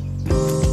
Música